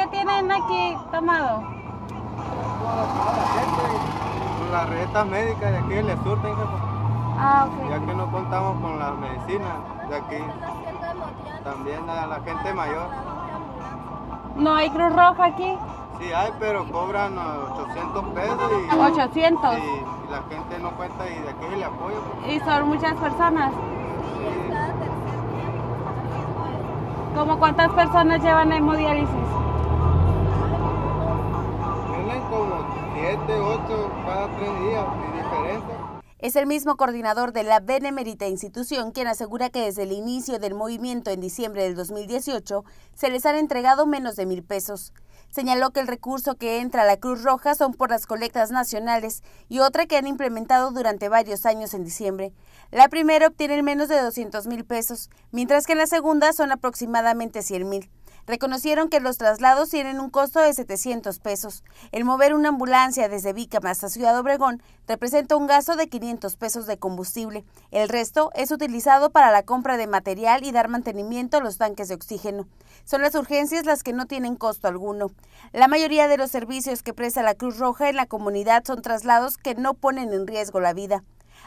qué tienen aquí tomado? Las recetas médicas de aquí les surten, Ah, ok. ya que no contamos con las medicinas de aquí. También a la gente mayor. ¿No hay Cruz Roja aquí? Sí hay, pero cobran 800 pesos y, 800. y la gente no cuenta y de aquí se le pues. Y son muchas personas. Sí. ¿Cómo cuántas personas llevan hemodiálisis? 7, 8 cada 3 días, y diferentes. Es el mismo coordinador de la benemérita institución quien asegura que desde el inicio del movimiento en diciembre del 2018 se les han entregado menos de mil pesos. Señaló que el recurso que entra a la Cruz Roja son por las colectas nacionales y otra que han implementado durante varios años en diciembre. La primera obtiene menos de 200 mil pesos, mientras que en la segunda son aproximadamente 100 mil. Reconocieron que los traslados tienen un costo de 700 pesos. El mover una ambulancia desde Vicam hasta Ciudad Obregón representa un gasto de 500 pesos de combustible. El resto es utilizado para la compra de material y dar mantenimiento a los tanques de oxígeno. Son las urgencias las que no tienen costo alguno. La mayoría de los servicios que presta la Cruz Roja en la comunidad son traslados que no ponen en riesgo la vida.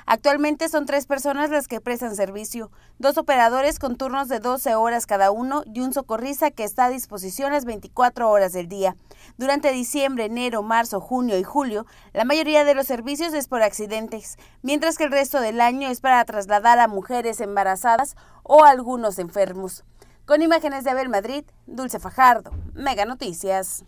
Actualmente son tres personas las que prestan servicio, dos operadores con turnos de 12 horas cada uno y un socorrista que está a disposición las 24 horas del día. Durante diciembre, enero, marzo, junio y julio, la mayoría de los servicios es por accidentes, mientras que el resto del año es para trasladar a mujeres embarazadas o a algunos enfermos. Con imágenes de Abel Madrid, Dulce Fajardo, Mega Noticias.